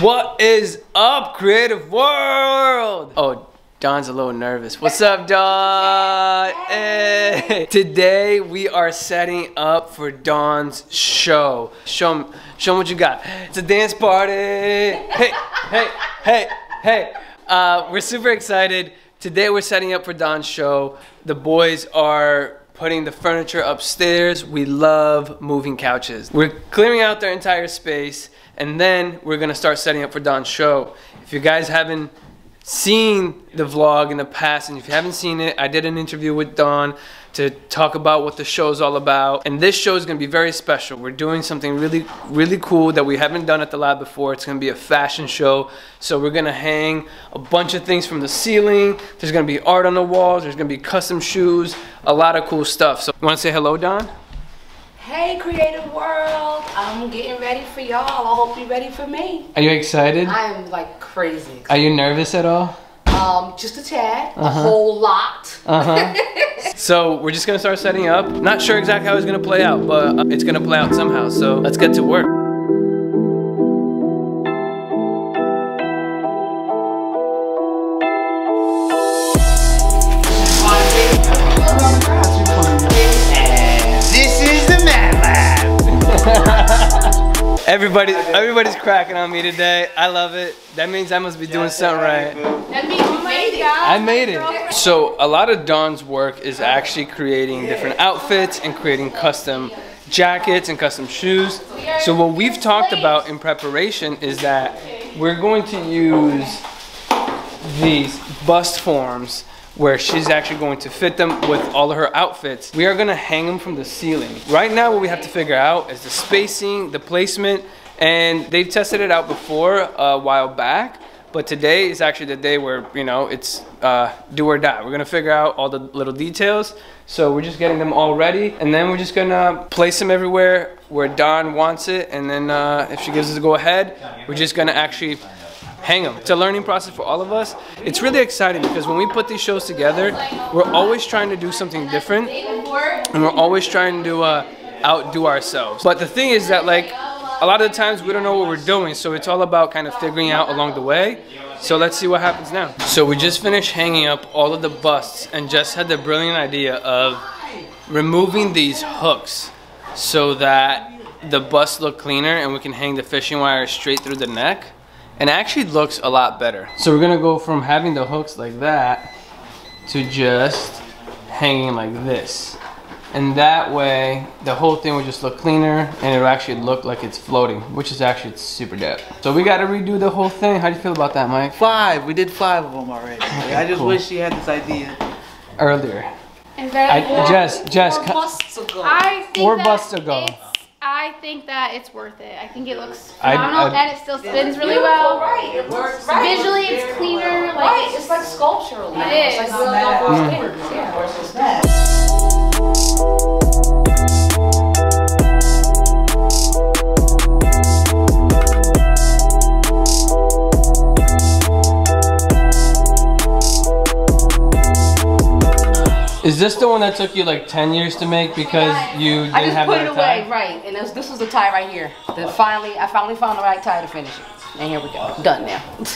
What is up, creative world? Oh, Don's a little nervous. What's up, Don? Hey. Today we are setting up for Don's show. Show him, show him what you got. It's a dance party. Hey, hey, hey, hey. Uh, we're super excited. Today we're setting up for Don's show. The boys are putting the furniture upstairs. We love moving couches. We're clearing out their entire space and then we're gonna start setting up for Don's show. If you guys haven't seen the vlog in the past and if you haven't seen it, I did an interview with Don to talk about what the show is all about. And this show is gonna be very special. We're doing something really, really cool that we haven't done at the lab before. It's gonna be a fashion show. So we're gonna hang a bunch of things from the ceiling. There's gonna be art on the walls. There's gonna be custom shoes, a lot of cool stuff. So you wanna say hello, Don? Hey, creative world. I'm getting ready for y'all. I hope you're ready for me. Are you excited? I am like crazy. Are you nervous at all? Um, just a tad, a Uh-huh. whole lot. Uh-huh. so we're just gonna start setting up. Not sure exactly how it's gonna play out, but uh, it's gonna play out somehow. So let's get to work. This is the Mad Lab. Everybody, everybody's cracking on me today. I love it. That means I must be doing something right. That means you made it. I made it. So a lot of Dawn's work is actually creating different outfits and creating custom jackets and custom shoes. So what we've talked about in preparation is that we're going to use these bust forms where she's actually going to fit them with all of her outfits. We are gonna hang them from the ceiling. Right now what we have to figure out is the spacing, the placement, and they've tested it out before uh, a while back, but today is actually the day where, you know, it's uh, do or die. We're gonna figure out all the little details. So we're just getting them all ready, and then we're just gonna place them everywhere where Dawn wants it, and then uh, if she gives us a go ahead, we're just gonna actually hang them. It's a learning process for all of us. It's really exciting because when we put these shows together, we're always trying to do something different and we're always trying to uh, outdo ourselves. But the thing is that like a lot of the times we don't know what we're doing, so it's all about kind of figuring out along the way. So let's see what happens now. So we just finished hanging up all of the busts and just had the brilliant idea of removing these hooks so that the busts look cleaner and we can hang the fishing wire straight through the neck and actually looks a lot better. So we're gonna go from having the hooks like that to just hanging like this. And that way, the whole thing will just look cleaner and it'll actually look like it's floating, which is actually super dope. So we gotta redo the whole thing. How do you feel about that, Mike? Five. We did five of them already. I just cool. wish she had this idea. Earlier. Is that I, Jess, Jess, Four co- busts ago. I think Four that busts ago. it's- I think that it's worth it. I think it looks phenomenal I- and it still spins really well. Right, it works. Right. Visually, it's cleaner. Like Right, it's like sculptural. now. It It's is. like real Mm. things. Yeah. Is this the one that took you like 10 years to make because you didn't I just put it away, time? right? And this, this was the tie right here. That finally, I finally found the right tie to finish it. And here we go, done now. and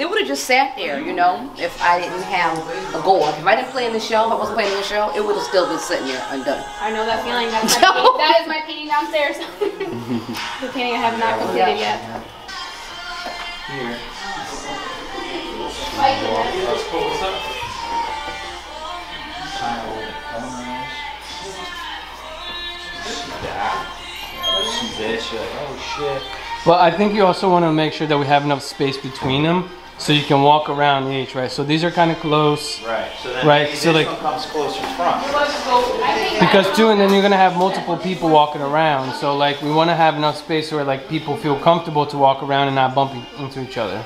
it would have just sat there, you know, if I didn't have a goal. If I didn't play in the show, if I wasn't playing in the show, it would have still been sitting there undone. I know that feeling. That's my painting. that is my painting downstairs. the painting I have not completed yet. Oh, but I think you also want to make sure that we have enough space between them so you can walk around each, right? So these are kind of close. Right. So then Right, so, like- comes closer front. Because two, and then you're gonna have multiple people walking around. So like, we want to have enough space where like people feel comfortable to walk around and not bump into each other.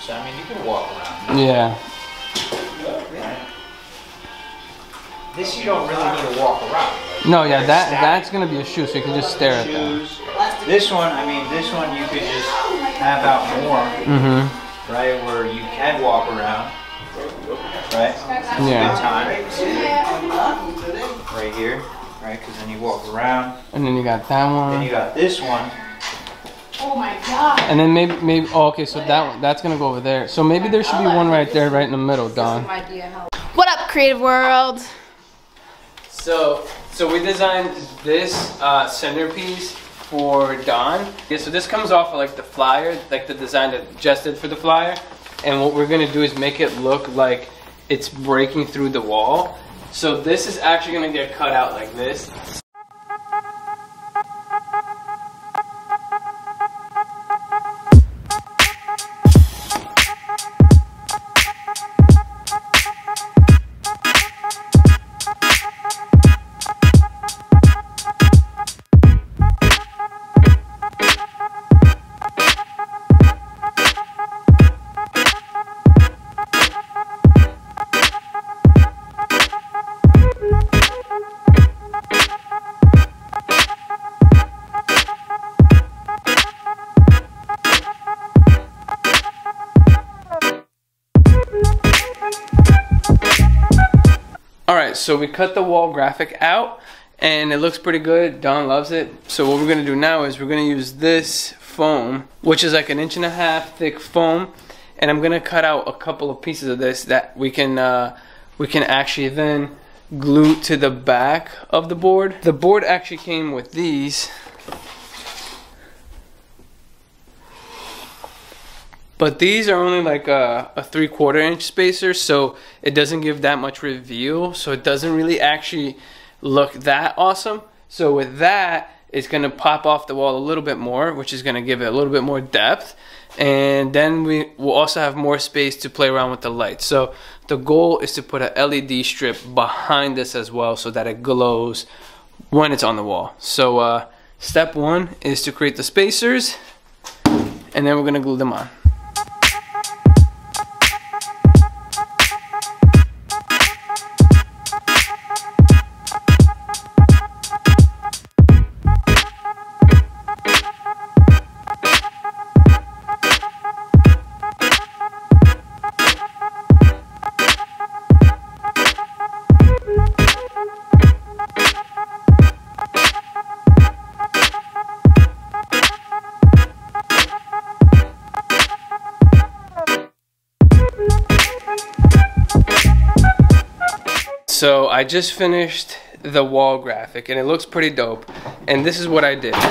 So I mean, you can walk around. Yeah. This you don't really need to walk around. Like, No, yeah, that that's gonna be a shoe, so you can just stare at them. shoes. This one, I mean, this one you could just have out more, Mm-hmm. right? Where you can walk around, right? Yeah. Good time. Right here. right? Because then you walk around. And then you got that one. Then you got this one. Oh my god. And then maybe maybe oh, okay, so that one that's gonna go over there. So maybe there should be one right there, right in the middle, Don. Some idea how. What up, creative world? So, so we designed this uh, centerpiece for Don. Yeah, so this comes off of like the flyer, like the design that Jess did for the flyer. And what we're gonna do is make it look like it's breaking through the wall. So this is actually gonna get cut out like this. So we cut the wall graphic out and it looks pretty good. Don loves it. So what we're gonna do now is we're gonna use this foam, which is like an inch and a half thick foam, and I'm gonna cut out a couple of pieces of this that we can uh, we can actually then glue to the back of the board. The board actually came with these. But these are only like a, a three quarter inch spacer, so it doesn't give that much reveal. So it doesn't really actually look that awesome. So with that, it's gonna pop off the wall a little bit more, which is gonna give it a little bit more depth. And then we will also have more space to play around with the lights. So the goal is to put a LED strip behind this as well so that it glows when it's on the wall. So uh, step one is to create the spacers and then we're gonna glue them on. So I just finished the wall graphic and it looks pretty dope. And this is what I did.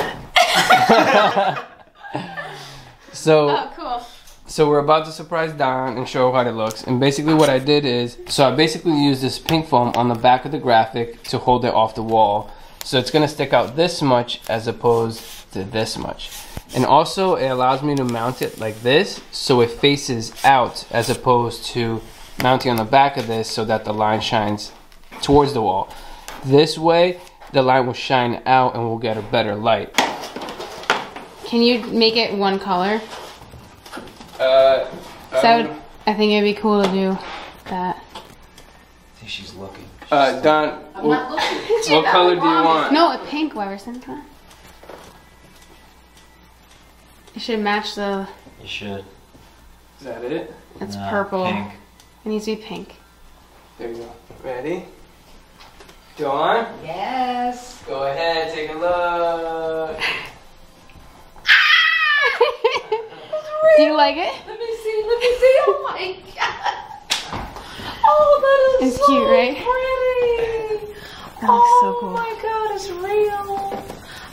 so Oh, cool. so we're about to surprise Don and show how it looks. And basically what I did is so I basically used this pink foam on the back of the graphic to hold it off the wall. So it's gonna stick out this much as opposed to this much. And also it allows me to mount it like this so it faces out as opposed to mounting on the back of this so that the line shines towards the wall. This way the light will shine out and we'll get a better light. Can you make it one color? Uh, So would, I think it'd be cool to do that. I think she's looking. uh, Don, I'm not looking. what color do you want? No, a pink Weverson. Come on. It should match the. You should. Is that it? It's No, purple. Pink. It needs to be pink. There you go. Ready? Dawn, Yes. go ahead, take a look. do you like it? Let me see. Let me see. Oh my god. Oh, that is It's so cute, right? pretty. That looks so oh cool. oh my god, it's real.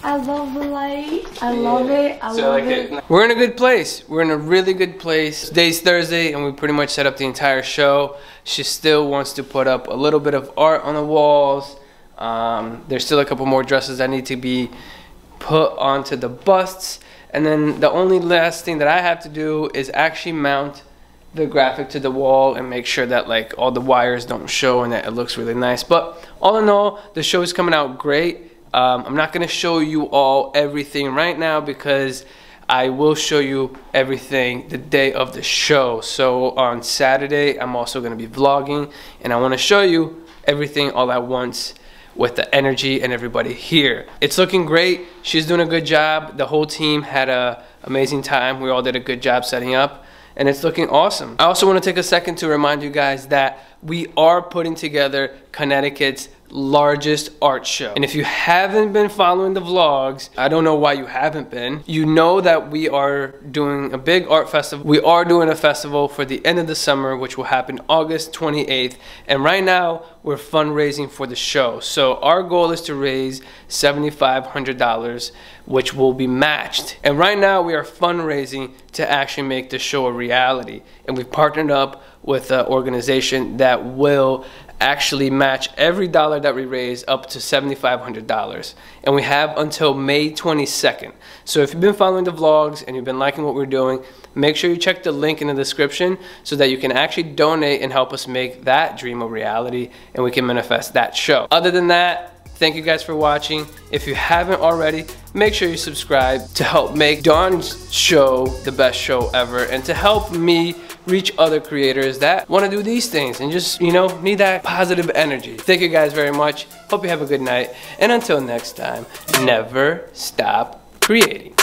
I love the light. I love it. I So love like it. it. We're in a good place. We're in a really good place. Today's Thursday, and we pretty much set up the entire show. She still wants to put up a little bit of art on the walls. Um, there's still a couple more dresses that need to be put onto the busts. And then the only last thing that I have to do is actually mount the graphic to the wall and make sure that like all the wires don't show and that it looks really nice. But all in all, the show is coming out great. Um, I'm not gonna show you all everything right now because I will show you everything the day of the show. So on Saturday, I'm also gonna be vlogging and I wanna show you everything all at once with the energy and everybody here. It's looking great. She's doing a good job. The whole team had a amazing time. We all did a good job setting up and it's looking awesome. I also want to take a second to remind you guys that we are putting together Connecticut's largest art show. And if you haven't been following the vlogs, I don't know why you haven't been. You know that we are doing a big art festival. We are doing a festival for the end of the summer, which will happen August 28th. And right now, we're fundraising for the show. So our goal is to raise $7,500, which will be matched. And right now, we are fundraising to actually make the show a reality. And we've partnered up with an organization that will actually match every dollar that we raise up to $7,500. And we have until May 22nd. So if you've been following the vlogs and you've been liking what we're doing, make sure you check the link in the description so that you can actually donate and help us make that dream a reality and we can manifest that show. Other than that, Thank you guys for watching. If you haven't already, make sure you subscribe to help make Dawn's show the best show ever and to help me reach other creators that want to do these things and just, you know, need that positive energy. Thank you guys very much. Hope you have a good night. And until next time, never stop creating.